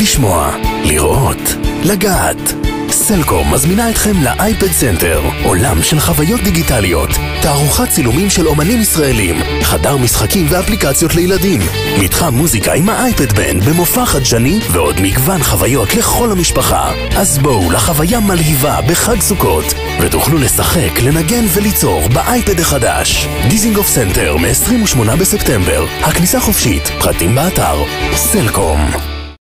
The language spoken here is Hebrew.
לשמוע, לראות, לגעת. סלקום מזמינה אתכם לאייפד סנטר, עולם של חוויות דיגיטליות, תערוכת צילומים של אומנים ישראלים, חדר משחקים ואפליקציות לילדים, מתחם מוזיקה עם האייפד band במופע חדשני ועוד מגוון חוויות לכל המשפחה. אז בואו לחוויה מלהיבה בחג סוכות, ותוכלו לשחק, לנגן וליצור באייפד החדש. דיזינגוף סנטר מ-28 בספטמבר, הכניסה חופשית, פרטים באתר. סלקום